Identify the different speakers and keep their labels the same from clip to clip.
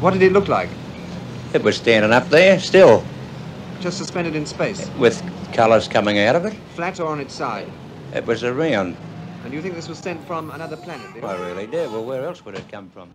Speaker 1: What did it look like?
Speaker 2: It was standing up there, still,
Speaker 1: Just suspended in space.
Speaker 2: with colours coming out of it.
Speaker 1: Flat or on its side?
Speaker 2: It was around.
Speaker 1: And you think this was sent from another planet?
Speaker 2: I really do. Well, where else would it come from?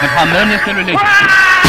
Speaker 3: With
Speaker 4: harmonious é relations.